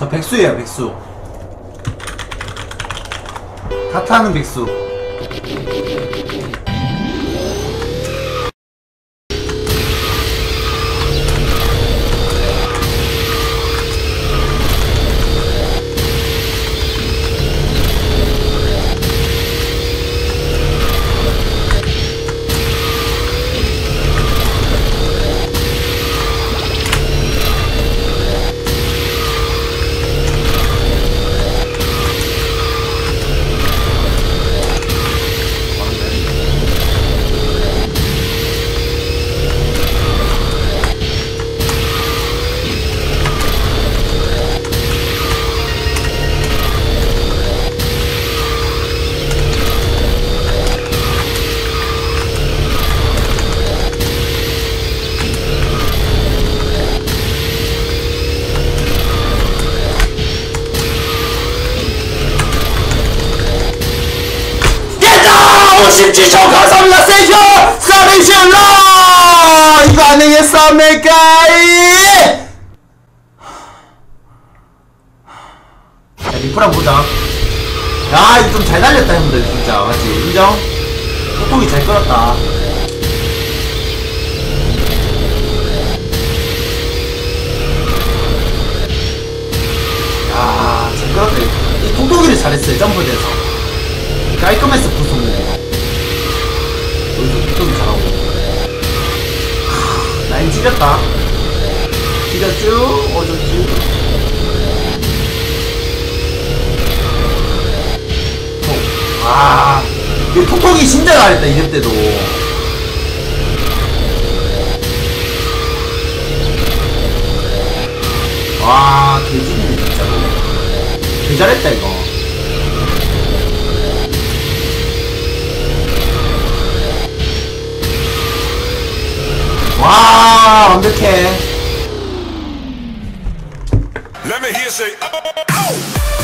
저 백수예요 백수. 타타는 백수 57초 감사합니다. 세쇼 사리실라! 이거 안 되겠습니까? 야 리프랑 보자. 야 이거 좀 잘 달렸다 형들 진짜. 맞지? 인정? 소통이 잘 끌었다. 야잘 끌었다 이 통통이를 잘했어요 점프대에서. 깔끔했어 구성이 하, 라인 지렸다. 지렸쥬? 어졌쥬 톡. 아, 이 톡톡이 진짜 잘했다 이럴 때도. 와 개지네 진짜로 개 잘했다 이거 down, look here. Let me hear say, oh, oh.